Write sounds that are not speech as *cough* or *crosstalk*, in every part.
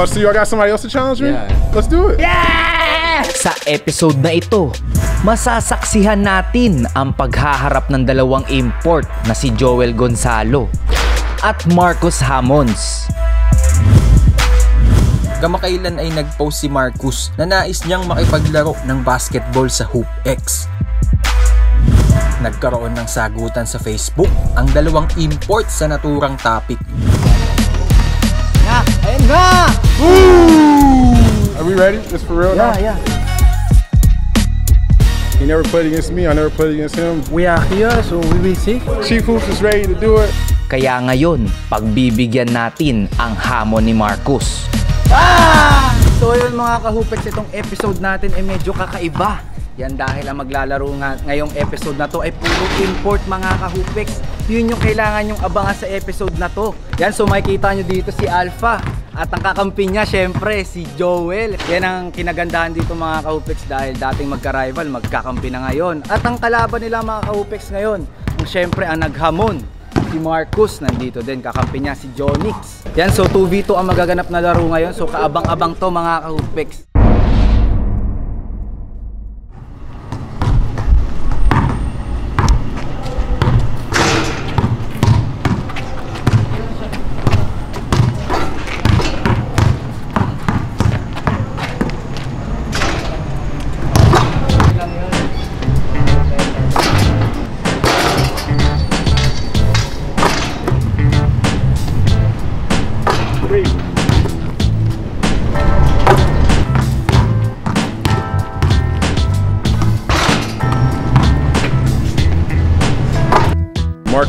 But see, I got somebody else to challenge me? Yeah. Let's do it. Sa episode na ito, masasaksihan natin ang paghaharap ng dalawang import na si Joel Gonzalo at Marcus Hamons. Gamakailan ay nag-post si Marcus na nais niyang makipaglaro ng basketball sa Hoop X. Nagkaroon ng sagutan sa Facebook ang dalawang import sa naturang topic. Na, ayun na! Are we ready? It's for real now? yeah. He never played against me. I never played against him. We are here, so we will see. Chief Hoops is ready to do it. Kaya ngayon, pagbibigyan natin ang hamon ni Marcus. So yun mga kahupex, itong episode natin ay medyo kakaiba. Yan dahil ang maglalaro nga ngayong episode na to ay puro import mga kahupex. Yun yung kailangan yung abangan sa episode na to. Yan, so makikita nyo dito si Alpha. At ang kakampi niya, syempre, si Joel. Yan ang kinagandahan dito mga kahupex dahil dating magka-rival, magkakampi na ngayon. At ang kalaban nila mga kahupex ngayon, ang syempre ang naghamon si Marcus nandito din kakampi niya si Jonix yan so 2v2 ang magaganap na laro ngayon so kaabang-abang to mga kahupex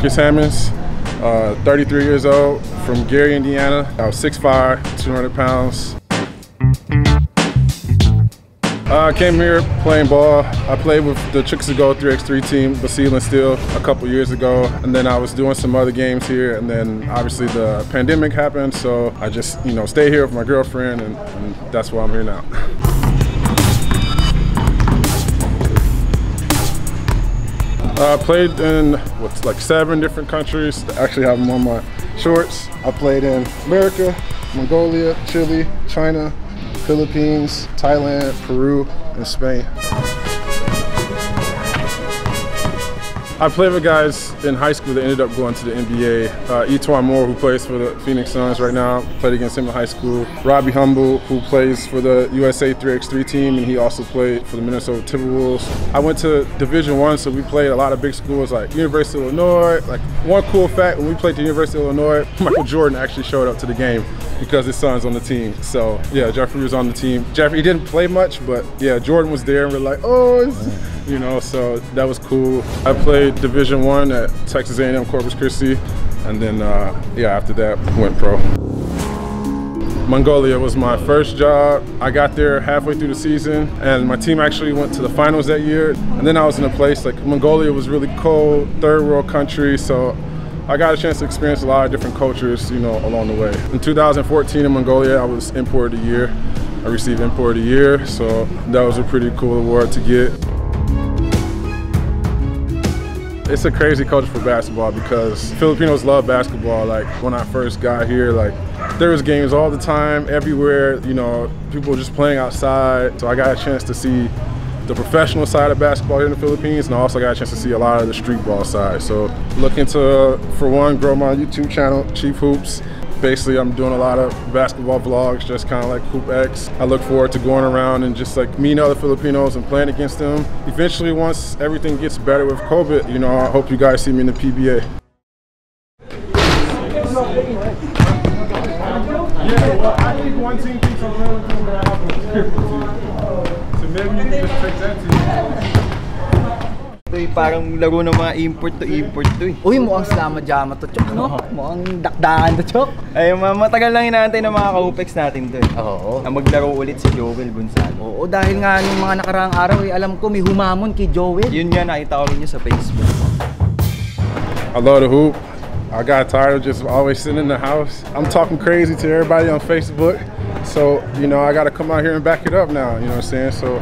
Marcus Hammonds, uh, 33 years old, from Gary, Indiana. I was 6'5", 200 pounds. I came here playing ball. I played with the Chicks Go 3x3 team, Basile and Steel, a couple years ago. And then I was doing some other games here. And then obviously the pandemic happened. So I just, you know, stayed here with my girlfriend and, and that's why I'm here now. Uh, I played in what's like seven different countries. I actually have them on my shorts. I played in America, Mongolia, Chile, China, Philippines, Thailand, Peru, and Spain. I played with guys in high school that ended up going to the NBA. Uh, Etwan Moore, who plays for the Phoenix Suns right now, played against him in high school. Robbie Humble, who plays for the USA 3x3 team, and he also played for the Minnesota Timberwolves. I went to Division One, so we played a lot of big schools like University of Illinois. Like one cool fact, when we played the University of Illinois, *laughs* Michael Jordan actually showed up to the game because his son's on the team. So yeah, Jeffrey was on the team. Jeffrey he didn't play much, but yeah, Jordan was there, and we're like, oh, you know, so that was cool. I played Division One at Texas A&M Corpus Christi, and then uh, yeah, after that went pro. Mongolia was my first job. I got there halfway through the season, and my team actually went to the finals that year. And then I was in a place like Mongolia was really cold, third world country, so I got a chance to experience a lot of different cultures, you know, along the way. In 2014 in Mongolia, I was Import of the Year. I received Import of the Year, so that was a pretty cool award to get. It's a crazy culture for basketball because Filipinos love basketball. Like when I first got here, like there was games all the time, everywhere. You know, people just playing outside. So I got a chance to see the professional side of basketball here in the Philippines, and I also got a chance to see a lot of the street ball side. So looking to, for one, grow my YouTube channel, Chief Hoops. Basically, I'm doing a lot of basketball vlogs, just kind of like Hoop X. I look forward to going around and just like meeting other Filipinos and playing against them. Eventually, once everything gets better with COVID, you know, I hope you guys see me in the PBA. Yeah, well, I think one team thinks I'm playing but. So maybe you can just take that. Ay parang laro ng mga import to import to eh. uy mukhang slama-jama to chok no mukhang dakdakan to chok Ay, ma- matagal lang inaantay ng mga kahupex natin to eh. oo Na maglaro ulit si Joel Gonzalo. Oo, dahil nga nung mga nakaraang araw, eh, alam ko may humamon kay Joel. Yun nga, nakita ko rin niya sa Facebook. I love the hoop. I got tired of just always sitting in the house. I'm talking crazy to everybody on Facebook. So, you know, I got to come out here and back it up now, you know what I'm saying? So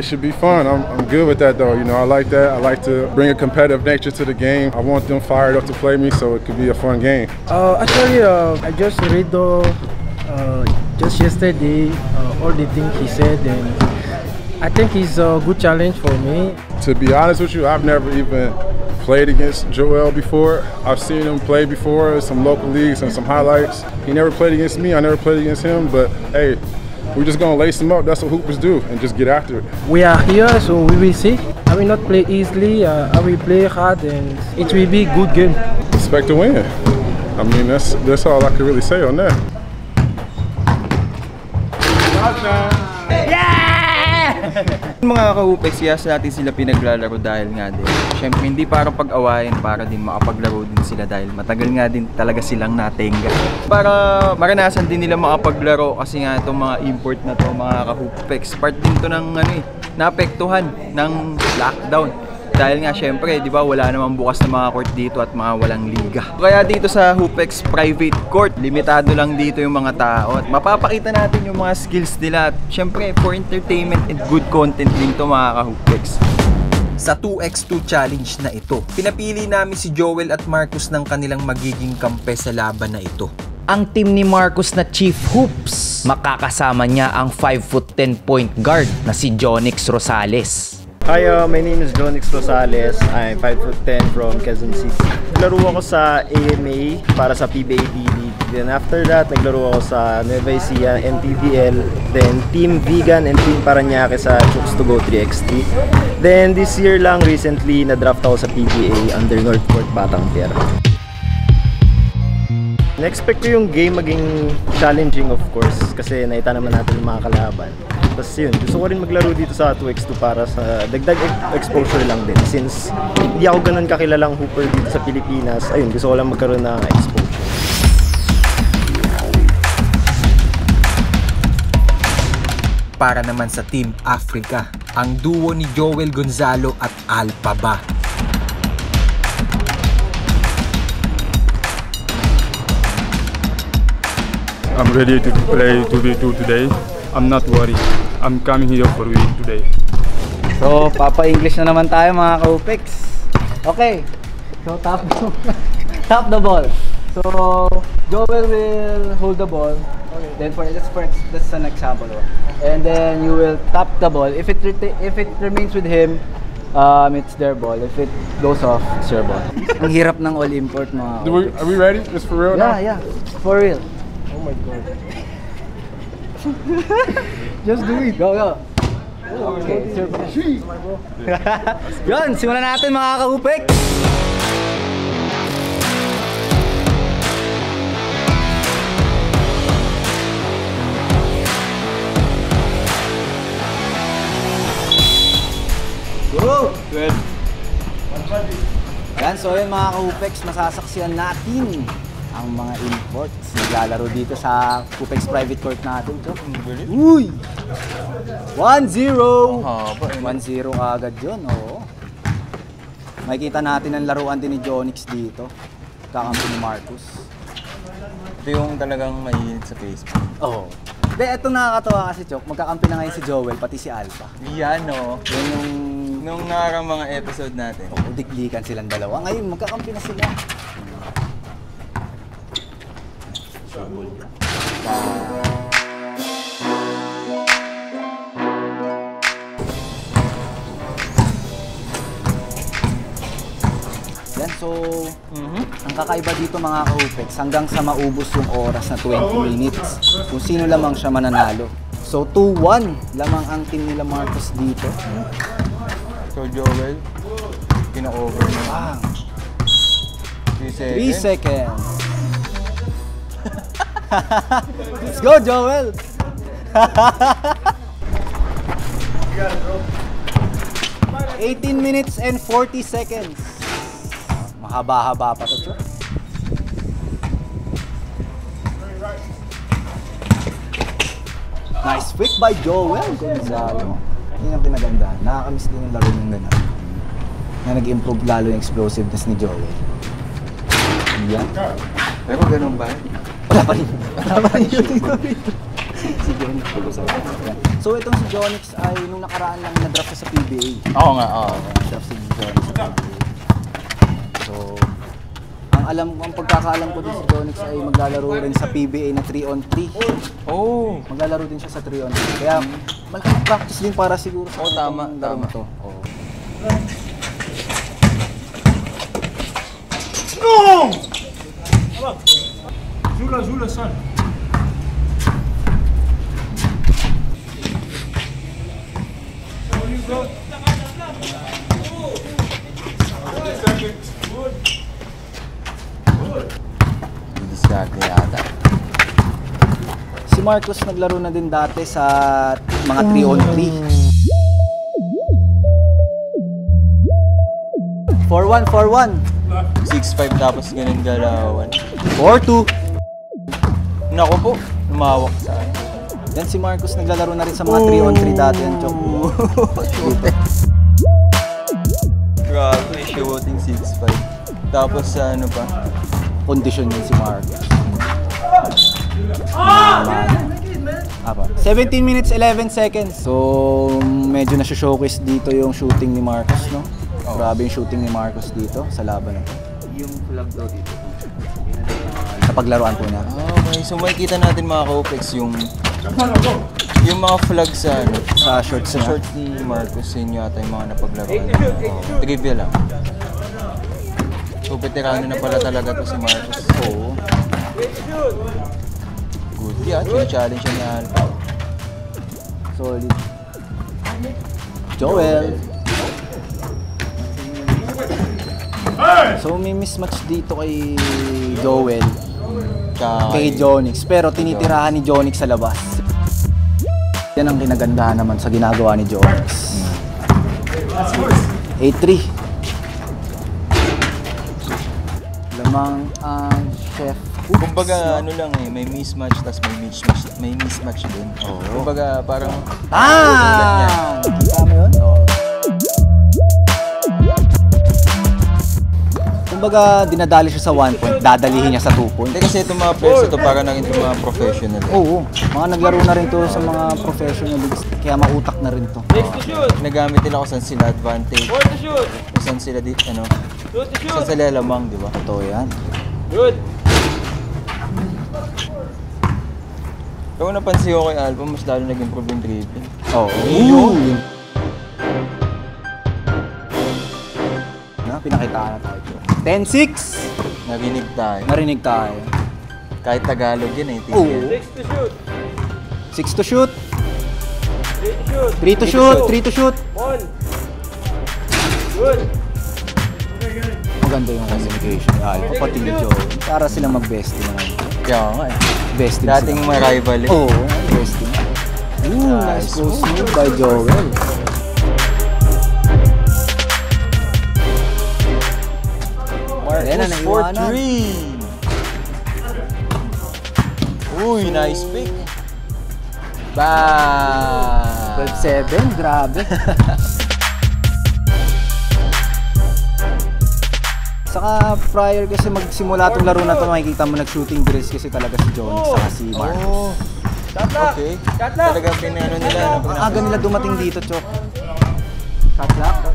it should be fun. I'm, I'm good with that though. You know, I like that. I like to bring a competitive nature to the game. I want them fired up to play me so it could be a fun game. Uh, actually, uh, I just read the uh, just yesterday, uh, all the things he said, and I think he's a good challenge for me. To be honest with you, I've never even played against Joel before. I've seen him play before in some local leagues and some highlights. He never played against me, I never played against him, but hey, we're just gonna lace them up. That's what hoopers do, and just get after it. We are here, so we will see. I will not play easily. Uh, I will play hard, and it will be good game. Expect to win. I mean, that's that's all I can really say on that. *laughs* Mga ka-Hupex, yes natin sila pinaglalaro dahil nga din. Siyempre, hindi para pag-awayan, para din makapaglaro din sila dahil matagal nga din talaga silang natenga. Para maranasan din nila makapaglaro kasi nga itong mga import na to, mga ka-Hupex, part din to ng ano eh, naapektuhan ng lockdown. Dahil nga syempre, di ba, wala namang bukas na mga court dito at mga walang liga. Kaya dito sa Hupex Private Court, limitado lang dito yung mga tao at mapapakita natin yung mga skills nila at syempre, for entertainment and good content din to mga ka-Hupex. Sa 2x2 challenge na ito, pinapili namin si Joel at Marcus ng kanilang magiging kampe sa laban na ito. Ang team ni Marcus na Chief Hoops, makakasama niya ang 5'10 point guard na si Jonix Rosales. Hi, uh, my name is Jonix Rosales. I'm 5'10 from Quezon City. Naglaro ako sa AMA para sa PBA D-League. Then after that, naglaro ako sa Nueva Ecija, MPBL. Then Team Vegan and Team Paranaque sa Chooks to Go 3x3. Then this year lang, recently, na-draft ako sa PBA under Northport Batang Pier. Na-expect ko yung game maging challenging of course kasi nakita naman natin yung mga kalaban. Tapos yun, gusto ko rin maglaro dito sa 2x2 para sa dagdag exposure lang din. Since hindi ako ganun kakilalang hooper dito sa Pilipinas, ayun, gusto ko lang magkaroon ng exposure. Para naman sa Team Africa, ang duo ni Joel Gonzalo at Alpa Ba. I'm ready to play 2v2 today. I'm not worried. I'm coming here for win today. So, papa-English na naman tayo mga ka-Hupex. Okay. So, tap, *laughs* tap the ball. So, Joel will hold the ball. Then for that's for that's an example. And then you will tap the ball. If it if it remains with him, um, it's their ball. If it goes off, it's your ball. *laughs* Ang hirap ng all import mga Do we, are we ready? Just for real now? Yeah, yeah. For real. Oh my god. *laughs* Just do it. Go, go. Okay, ball. *laughs* Yun, simulan natin mga kahupik. Go! Yan, so yun mga kahupex, masasaksiyan natin ang mga imports. Naglalaro dito sa Hupex private court natin. So. Uy! 1-0! 1-0 agad yun, oo. Makikita natin ang laruan din ni Jonix dito. Kakampi ni Marcus. Ito yung talagang mainit sa Facebook. Oo. De, eto nakakatawa kasi, Chok. Magkakampi na ngayon si Joel, pati si Alpha. Yan no. Yan yung Nung nakarang mga episode natin. diklikan silang dalawa. Ngayon, magkakampi na sila. Yan, so, ang kakaiba dito mga ka-Hupex, hanggang sa maubos yung oras na 20 minutes, kung sino lamang siya mananalo. So, 2-1 lamang ang team nila Marcos dito. So Joel, pina-over mo. Bang! 3 seconds. 3 seconds. Let's go, Joel! Eighteen minutes and 40 seconds. Mahaba-haba pa to, Chok. Nice pick by Joel Gonzalo. Yun ang pinaganda. Nakakamiss din yung laro ng ganun. Na nag-improve lalo yung explosiveness ni Joel. Yan. Pero ganun ba? Wala pa rin. Wala pa rin yung dito. si Jonix. So itong si Jonix ay nung nakaraan lang na-draft sa PBA. Oo nga, oo. Na-draft si Jonix sa PBA. So, ang alam ang pagkakaalam ko din si Jonix ay maglalaro rin sa PBA na 3 on 3. Oh, Maglalaro din siya sa 3 on 3. Kaya malaking practice din para siguro sa Oo, tama, itong laro tama. to. Oo. diskarte yata. Si Marcos naglaro na din dati sa mga 3 on 3. 4-1, 4-1. 6'5 tapos ganun galawan. 4-2. Nako po, lumawak sa akin. Yan si Marcos naglalaro na rin sa mga 3 on 3 dati yan, Chok. *laughs* Grabe, shooting 6'5. Tapos sa ano pa, Kondisyon yun si Marcos. Apa. 17 minutes 11 seconds. So, medyo na-showcase dito yung shooting ni Marcos, no? Grabe yung shooting ni Marcos dito sa laban na to. yung flag daw dito. Sa paglaruan po niya. Okay, so makikita natin mga Kopex yung yung mga flag sa ano, Sa shorts sa niya. short ni Marcos yun yata yung mga napaglaruan. Oh, trivia lang. So, veterano na pala talaga to si Marcos. Oo. Good. Yeah, challenge siya ni Alpha. Solid. Joel. So may mismatch dito kay Joel kay Jonix pero tinitirahan ni Jonix sa labas. Yan ang kinagandahan naman sa ginagawa ni Jonix. 8-3. Lamang ang chef. Kumbaga ano lang eh, may mismatch tas may mismatch, may mismatch din. Kumbaga parang Ah! Mo yun? Kumbaga, dinadali siya sa one point, dadalihin niya sa two point. Hindi kasi itong mga players ito para naging itong mga professional. Oo, mga naglaro na rin to sa mga professional leagues, kaya mautak na rin to. Nagamit nila kung saan sila advantage. Kung saan sila di, ano, kung saan sila lamang, di ba? Totoo yan. Pero kung napansin ko kay Alpha, mas lalo nag-improve yung dribbling. Oo. Na, pinakitaan na tayo. 10-6! Narinig tayo. Narinig tayo. Kahit Tagalog yan eh. Oo. tingnan. 6 to shoot. 3 to shoot. 3 to shoot. Maganda yung communication ni Alpha, pati ni Joe. Para silang mag-bestie naman. Kaya nga eh. Bestie Dating mga rival eh. Oo, bestie. Ooh, nice post move by Joel. Ayan na, naiwanan. 4-3. Uy, nice pick. Ba. 12-7, grabe. *laughs* Saka prior kasi magsimula itong laro na to, makikita mo nag-shooting drills kasi talaga si Jonix saka si Marcos. Oh. Okay. Talagang pinano nila. ano, Ang aga nila dumating dito, Chok. Shot clock.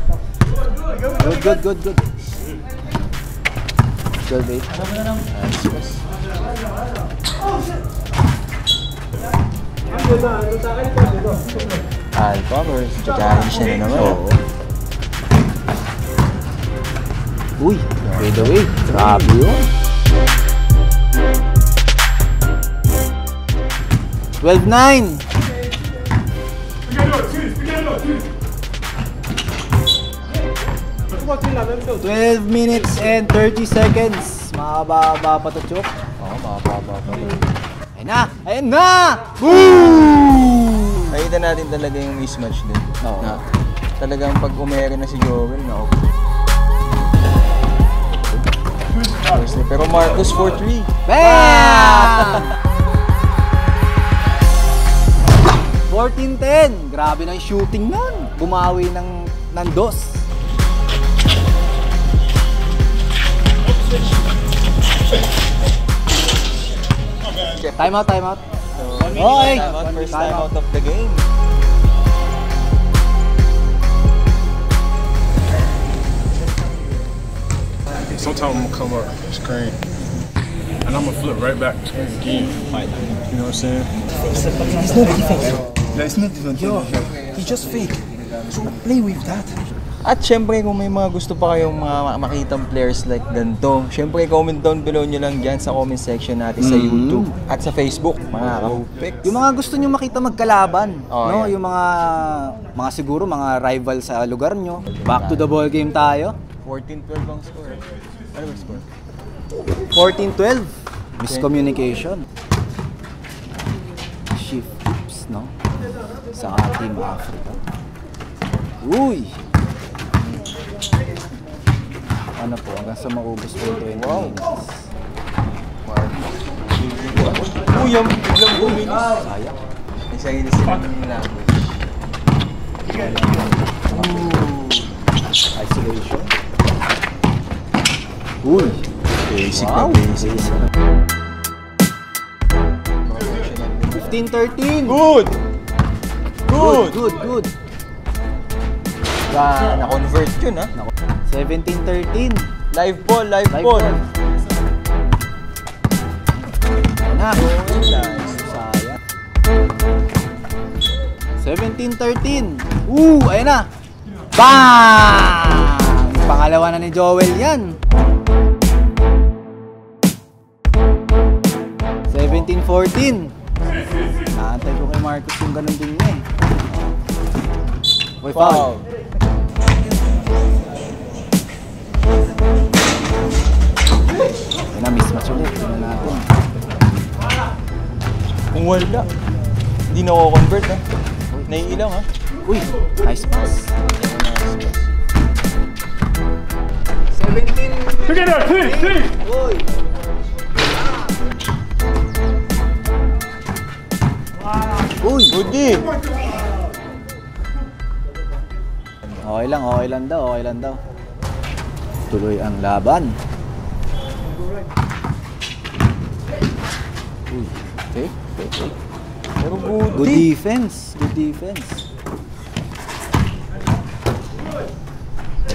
Good, good, good, good. 12-8. Alpha versus challenge na naman. Oo. Uy, fade away. Grabe yun. 12-9. Twelve minutes and 30 seconds. Mahaba-haba pa to, Chok. Oo, mababa pa rin. Ayun na! Ayun na! Boom! Nakita natin talaga yung mismatch din. Oo. Na, talagang pag umere na si Joel, na First Pero Marcus 4-3. Bam! 14-10. Grabe na yung shooting nun. Bumawi ng, ng dos. Time out, time out. Okay. Time out, first Time time out. out of the game. sometimes I'm gonna come up screen, and I'm gonna flip right back to screen again. You know what I'm saying? That's not even Yo, he just fake. So play with that. At syempre kung may mga gusto pa kayong mga ma- makitang players like ganito, syempre comment down below nyo lang dyan sa comment section natin sa YouTube at sa Facebook, mga kahupik. Yung mga gusto nyo makita magkalaban, Oh, no? yeah. Yung mga mga siguro mga rival sa lugar nyo. Back to the ball game tayo. 14-12 ang score. Ano ba score? 14-12. Miscommunication. Shift tips, no? Sa Team Africa. Uy! Ano po, hanggang sa maubos po yung 20 minutes. Uy, yung biglang bumilis. Sayang. Isang inis sila ng labo. Isolation. Uy! Basic Wow. na basic. 15-13! Good! Good, good, good. Ba, na-convert yun ha. 17-13. Live ball, live, Live ball. ball. Na. Sayang. 17-13. Woo! Ayun na. Bang! Pangalawa na ni Joel yan. 17-14. Naantay ko kay Marcus yung ganun din niya eh. Uy, foul. Ayun na, mismatch ulit. Tingnan natin. Kung wala, hindi na convert ha. Naiilang ha. Uy, nice pass. Together, please, please. Uy! Uy! Goody! Okay lang, okay lang daw, okay lang daw. Tuloy ang laban. Uy, fake, fake, fake. Pero good. Good defense, good defense.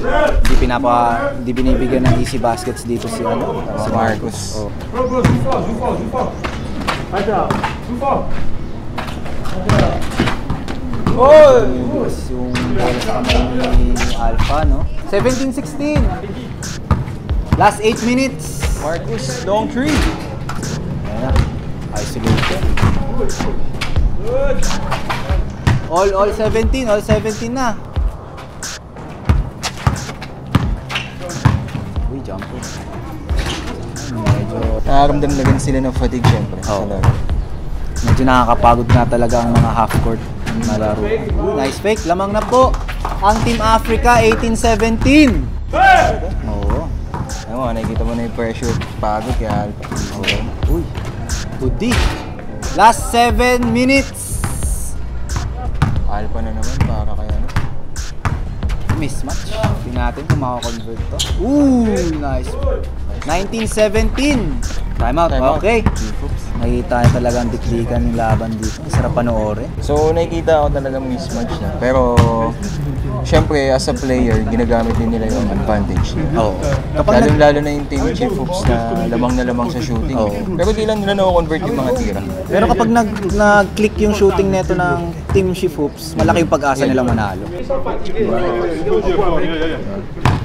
Hindi pinapa, hindi binibigyan ng easy baskets dito si ano, si Marcos. Oh. Bilis yung bola sa kamay ni Alpha, no? 17-16. Last 8 minutes. Marcus, long three. Ayan na. Isolation. All, all 17. All 17 na. Uy, jump po. Medyo, Nakaramdam na rin sila ng fatigue syempre. Oo. Sa laro. medyo nakakapagod nga talaga ang mga half court na laro. Nice fake. Lamang na po. Ang Team Africa 18-17. Oo. Ayun mo, nakikita mo na yung pressure. Pagod kaya. Oo. Uy, good D. Last 7 minutes. Alpha na naman para kaya ano. Mismatch. Tingnan natin kung makakonvert to. Ooh, nice. 1917. Time out. Time out. Okay. Nakita niya talagang dikdikan yung laban dito. Ang sarap panoorin. So nakikita ko talagang mismatch na. Pero syempre as a player, ginagamit din nila yung advantage. Oo. Kapag Lalo nag- lalo na yung team chief hoops na lamang na lamang sa shooting. Oo. Pero di lang nila na-convert yung mga tira. pero kapag nag, nag-click yung shooting neto ng Team Shift Hoops, malaki yung pag-asa nilang manalo.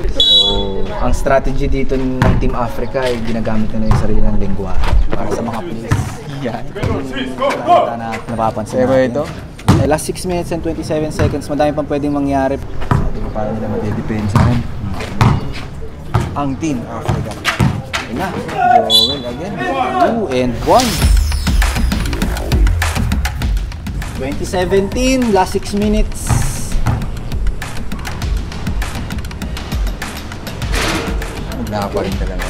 So, ang strategy dito ng Team Africa ay ginagamit nila yung sarili ng lingwa para sa mga plays. Yan. Nakita na napapansin Pero natin. ito? Eh, last 6 minutes and 27 seconds, madami pang pwedeng mangyari. Hindi ko paano nila matidepensa rin. Ang team Africa. Ayun na. Joel again. 2 and 1. 2017, last 6 minutes. Wala pa rin talaga.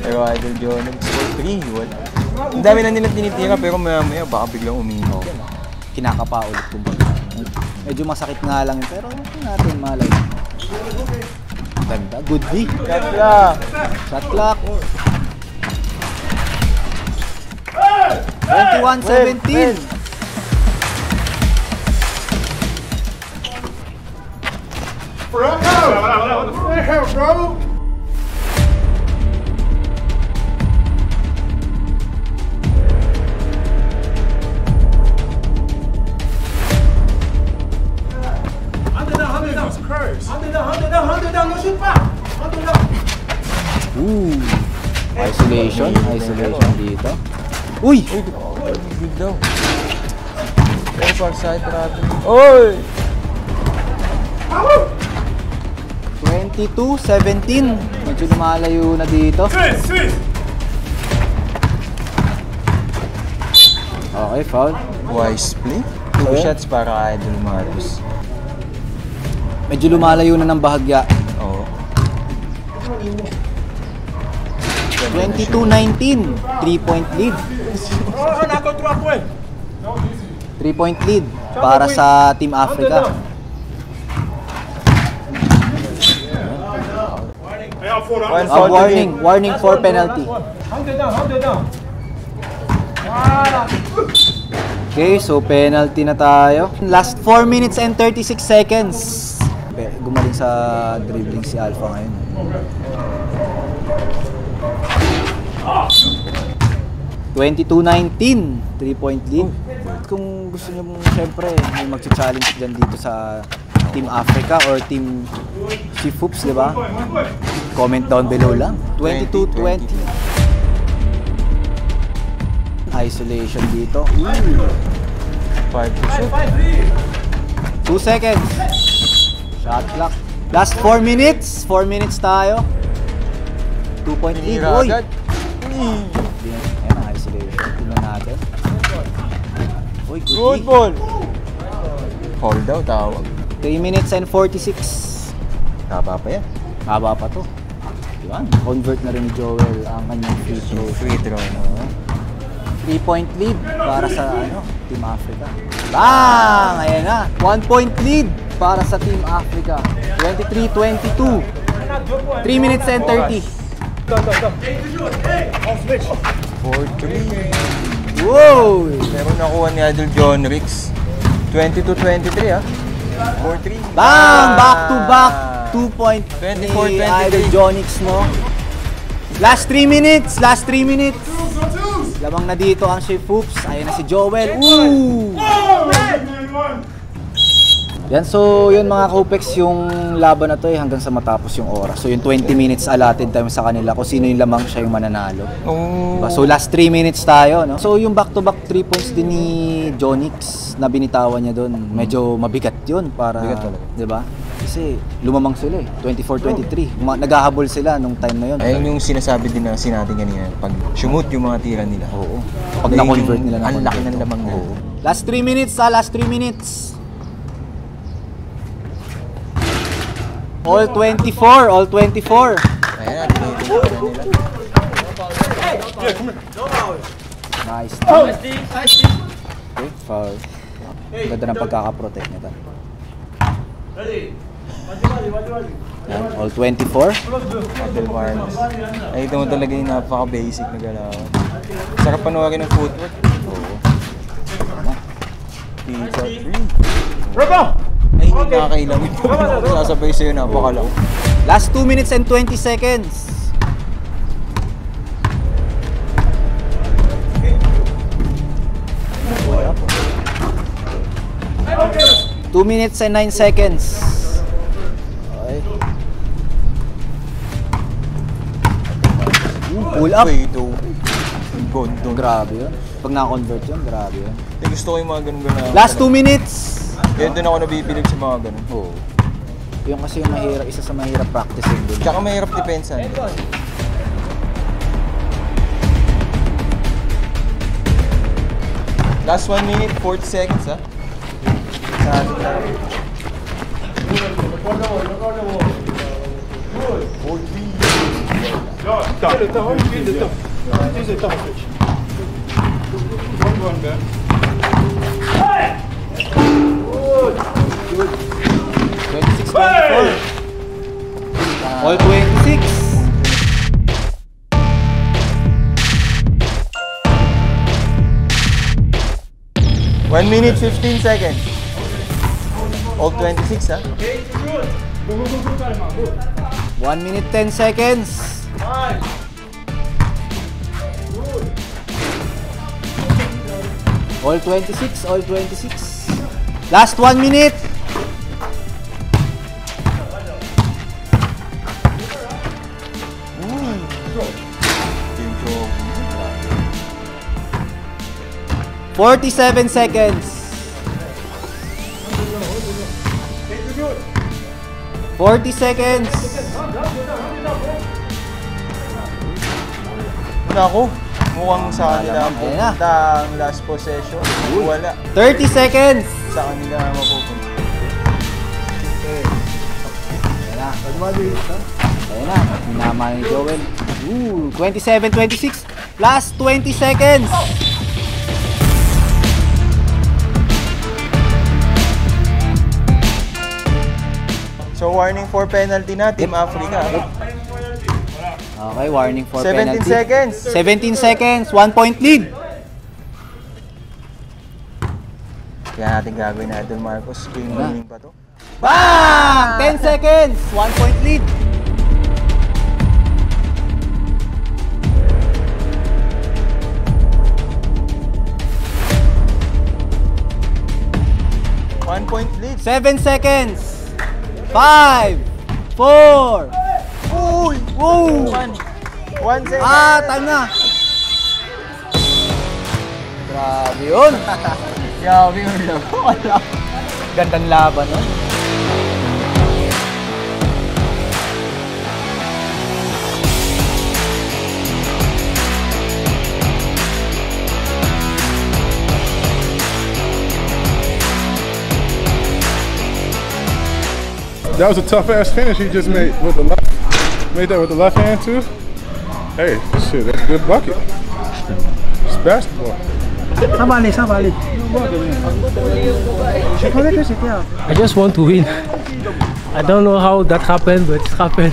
Pero Idol John, nag-score 3, wala. Ang dami na nila tinitira pero maya maya baka biglang uminaw. Kinakapa ulit kumbaga. Medyo masakit nga lang yun, pero hindi natin malay. Ganda, good D. Shot clock. 21-17. What the hell, bro? Isolation, dito. Uy! Good daw. Pero pag side traffic. Oy! 22-17. Medyo lumalayo na dito. Okay, foul. Wise play. Two Okay. shots para Idol Marcos. Medyo lumalayo na ng bahagya. Oo. 22-19. 3-point lead. 3-point lead para sa Team Africa. A to warning, warning for penalty. Okay, so penalty na tayo. Last 4 minutes and 36 seconds. Gumaling sa dribbling si Alpha ngayon. Twenty-two nineteen, 3-point lead. Kung gusto niyo mong syempre may mag-challenge dyan dito sa Team Africa or Team si Foops, di ba? Comment down below lang. 22-20. Isolation dito. Five to shoot. 2 seconds. Shot clock. Last 4 minutes. 4 minutes tayo. 2 point lead. Uy! Agad. Ayan ang isolation. Tingnan natin. Uy, good, Good ball. Hold out tawag. 3 minutes and 46. Taba pa yan. Haba pa to. Diba? Convert na rin ni Joel ang kanyang free throw. Free throw no. 3 point lead para sa ano, Team Africa. Bang! Ayan na. 1 point lead para sa Team Africa. 23-22. 3 minutes and 30. 4-3. Wow! Pero nakuha ni Idol John Ricks. 22-23 ah. 4-3. Bang! Back to back. Ah. 2 point ni 24-23. Idol Jonix, no? Last 3 minutes. Last 3 minutes. Lamang na dito ang si Foops. Ayan na si Joel. Ooh! Yan, so yun mga Kopex, yung laban na to eh, hanggang sa matapos yung oras. So yung 20 minutes allotted time sa kanila kung sino yung lamang siya yung mananalo. Oh. Diba? So last 3 minutes tayo, no? So yung back-to-back 3 points din ni Jonix na binitawan niya doon, medyo mabigat yun para, Bigat talaga. 'di ba? Kasi lumamang sila eh, 24-23. Ma- naghahabol sila nung time na yun. Ayun yung sinasabi din na sinabi kanina. Pag sumut yung mga tira nila. Oo. Pag na-convert nila na Ang laki ng lamang nila. Last 3 minutes ha, last 3 minutes. All 24, all 24. Ayan, tinitingnan na nila. Nice. Okay, foul. Ang Ganda ng pagkakaprotect nito. Yan, all 24. Idol Marcos. Nakita mo talaga yung napaka-basic na galawan. Sarap panoorin ng footwork. Oo. Pizza 3. Ay, hindi nakakailang ito. Sasabay sa'yo, napakalaw. Last 2 minutes and 20 seconds. Two minutes and 9 seconds. Okay. Ooh, Pull up. Wait, oh. Gondo. Grabe yun. Pag na-convert yun, grabe yun. Eh, gusto ko yung mga ganun galawan. Last 2 minutes. Kaya doon ako nabibilib sa mga ganun. Oo. Yung kasi yung mahirap, isa sa mahirap practicing din. Tsaka mahirap depensa. Last 1 minute, 40 seconds, ha? Sa atin lang. Twenty-six, All 26. One minute, 15 seconds. All 26, ha? One minute, 10 seconds. All 26, all 26. Last one minute. Forty-seven seconds. Forty seconds. Naku, mukhang sa kanila ang Ayan na. pupunta ang last possession. Wala. 30 seconds. Sa kanila mapupunta. Ayan na, minama ni Joel. Ooh, 27, 26. Last 20 seconds. So warning for penalty na, Team Africa. Okay, warning for 17 penalty. seconds. 17 seconds, 1 point lead. Kaya natin gagawin na Idol Marcos. Game winning pa to. Bang! 10 seconds, 1 point lead. One point lead. 7 seconds. 5, 4. Uy! Woo! One. One second. Ah, time na. Grabe yun. *laughs* Grabe yung laro. Gandang laban, no? That was a tough ass finish he just made with the left. Made that with the left hand too. Hey, shit, that's a good bucket. It's basketball. Somebody, somebody. I just want to win. I don't know how that happened, but it happened.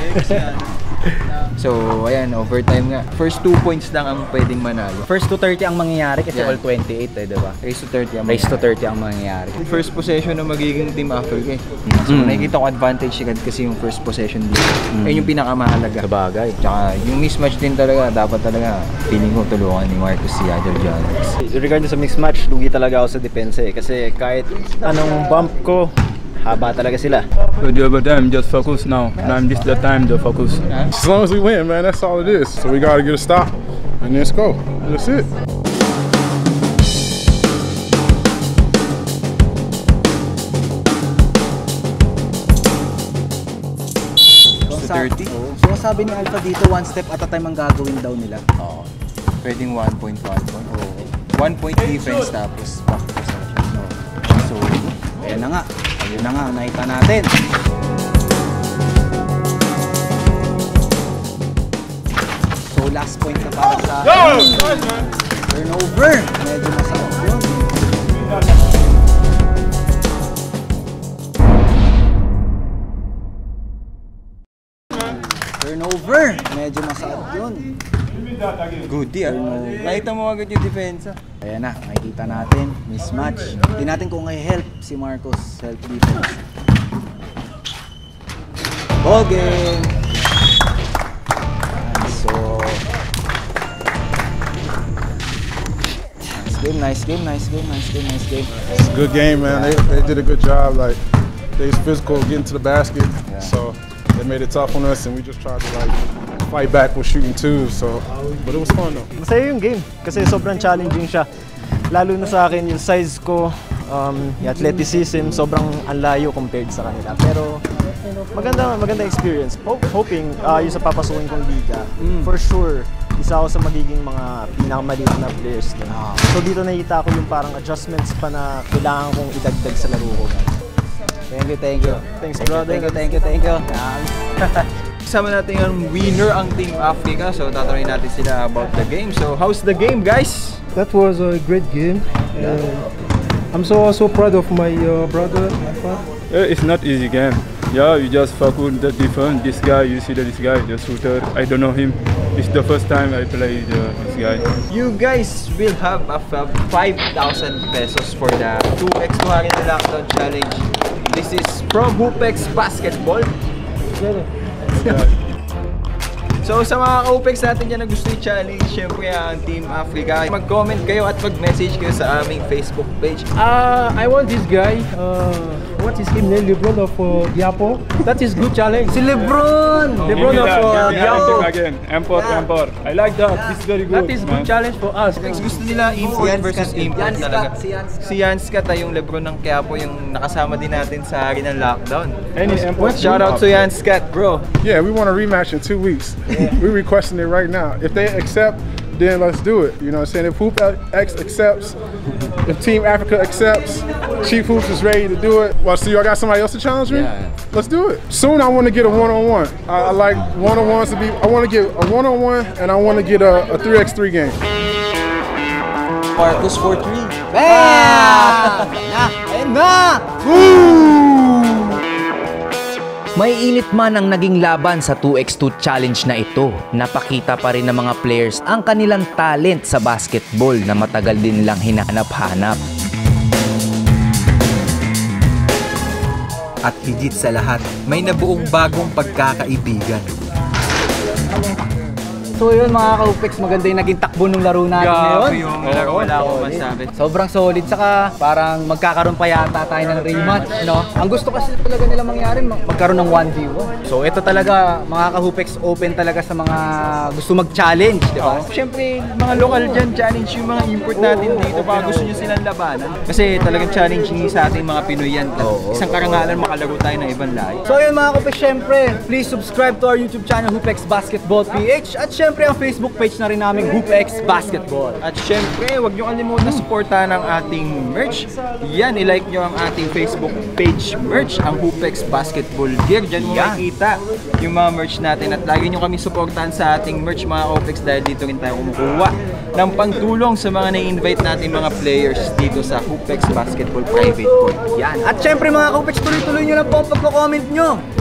*laughs* So, ayan, overtime nga. First two points lang ang pwedeng manalo. First to 30 ang mangyayari kasi Yeah. all 28 eh, di ba? Race to 30 ang Race to 30 ang mangyayari. First possession na magiging Team Africa eh. So, nakikita ko advantage agad kasi yung first possession dito. Ayun yung pinakamahalaga. Sabagay. Tsaka yung mismatch din talaga, dapat talaga feeling ko tulungan ni Marcus si Idol Giannis. Regardless sa mixed match, lugi talaga ako sa depensa eh. Kasi kahit anong bump ko, haba talaga sila. So the other time, just focus now. Now this the time to focus. As long as we win, man, that's all it is. So we gotta get a stop and then let's go. That's it. So, 30? Oo. So sabi ni Alpha dito, one step at a time ang gagawin daw nila. Oo. Pwedeng 1 point, 1 point. Oo. 1 point defense tapos back possession. So, ayan na nga. Ayun na nga, nakita natin. So, last point na para sa turnover. Medyo masarap yun. Turnover. Medyo masarap yun. Goodie ah. Nakita mo agad yung depensa. Ayan na, makikita natin, mismatch. Tingnan natin kung may help si Marcos, help defense. Ball game! Ayan, so... Nice game, nice game, nice game, nice game, nice game. It's a good game, man. They, they did a good job. Like they was physical getting to the basket, so they made it tough on us, and we just tried to like fight back with shooting too. So, but it was fun though. Masaya yung game kasi sobrang challenging siya. Lalo na sa akin yung size ko, um, yung athleticism, sobrang anlayo compared sa kanila. Pero maganda maganda experience. Hope, hoping uh, yung sa papasukin kong liga, for sure, isa ako sa magiging mga pinakamaliit na players doon. So dito nakita ko yung parang adjustments pa na kailangan kong idagdag sa laro ko. Thank you, thank you. Thanks, Thank you, brother. Thank you, thank you, thank you. Kasama natin yung winner ang Team Africa. So, tatanungin natin sila about the game. So, how's the game, guys? that was a great game. And I'm so so proud of my uh, brother. Alpha. Uh, It's not easy game. Yeah, you just fuck with the defense. This guy, you see that this guy, the shooter. I don't know him. It's the first time I play uh, this guy. You guys will have a f- 5,000 pesos for the 2x200 Lockdown Challenge. This is from Hoopex Basketball. So sa mga ka-OPEX natin dyan na gusto i-challenge, syempre ang Team Africa, mag-comment kayo at mag-message kayo sa aming Facebook page. Uh, I want this guy. Uh, what is his name? LeBron of uh, Diapo. That is good challenge. Si Lebron! LeBron of uh, Diapo. again. Import, import. I like that. This is very good. That is man. good challenge for us. Next, gusto nila import Yan versus import yan talaga. Scott, si Yan Scott. Si Yan Scott ay yung Lebron ng Quiapo yung nakasama din natin sa hari ng lockdown. Any import. Shout out to Yan Scott, bro. Yeah, we want a rematch in two weeks. We're requesting it right now. If they accept, then let's do it. You know what I'm saying? If Hoop X accepts, if Team Africa accepts, Chief Hoops is ready to do it. Well, so you got somebody else to challenge me? Let's do it. Soon I want to get a one-on-one. I, I like one-on-ones to be, I want to get a one-on-one and I want to get a, a 3x3 game. Marcus for 3. Bam! Na! Ayun na! May init man ang naging laban sa 2x2 challenge na ito, napakita pa rin ng mga players ang kanilang talent sa basketball na matagal din nilang hinanap-hanap. At higit sa lahat, may nabuong bagong pagkakaibigan. So yun mga ka-UPEX, maganda yung naging takbo ng laro natin ngayon. yung laro, wala akong masabi. Sobrang solid, saka parang magkakaroon pa yata tayo ng rematch, no? Ang gusto kasi talaga nila mangyari, mag- magkaroon ng 1v1. So ito talaga, mga ka-Hupex, open talaga sa mga gusto mag-challenge, di ba? Siyempre, mga local dyan, challenge yung mga import natin dito. Baka gusto nyo silang labanan. Kasi talagang challenging sa ating mga Pinoy yan. Isang karangalan makalaro tayo ng ibang lahi. So yun mga ka-Hupex, syempre, please subscribe to our YouTube channel, Hupex Basketball PH. At syempre, ang Facebook page na rin namin, Hupex Basketball. At syempre, huwag nyo kalimutan na suportahan ang ating merch. Yan, ilike nyo ang ating Facebook page merch, ang Hoopex Basketball Gear. Diyan mo makikita yung mga merch natin. At lagi nyo kami suportahan sa ating merch mga Hoopex dahil dito rin tayo kumukuha ng pangtulong sa mga na-invite natin mga players dito sa Hoopex Basketball Private Court. Yan. At syempre mga ka-Hupex, tuloy-tuloy nyo lang po pagko-comment nyo.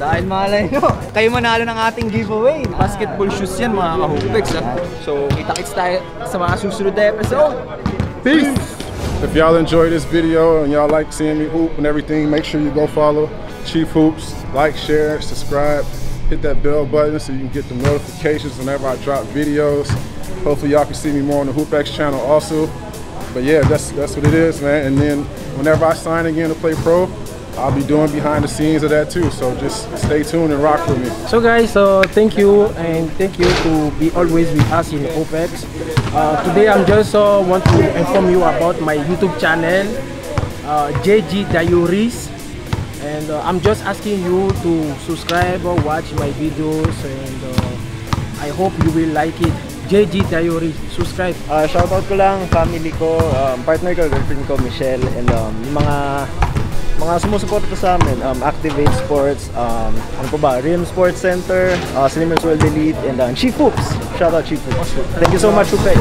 Dahil malay nyo, kayo manalo ng ating giveaway. Basketball shoes yan mga ka-Hoopex. ah. So, kita-kits tayo sa mga susunod na episode. Peace. If y'all enjoyed this video and y'all like seeing me hoop and everything, make sure you go follow Chief Hoops, like, share, subscribe, hit that bell button so you can get the notifications whenever I drop videos. Hopefully y'all can see me more on the HoopX channel also. But yeah, that's that's what it is, man. And then whenever I sign again to play pro, I'll be doing behind the scenes of that too. So just stay tuned and rock with me. So guys, uh, thank you and thank you to be always with us in OPEX. Uh, today I'm just uh, want to inform you about my YouTube channel, uh, JG Diaries. And uh, I'm just asking you to subscribe or watch my videos and uh, I hope you will like it. JG Diaries, subscribe. Ah, shoutout ko lang family ko, um, partner ko, girlfriend ko, Michelle, and um, yung mga mga sumusuporta sa amin, um, Activate Sports, um, ano pa ba, Rim Sports Center, uh, Slimmers World Elite, and um, Chief Hoops. Shoutout Chief Hoops. Thank you so much, Hoopex.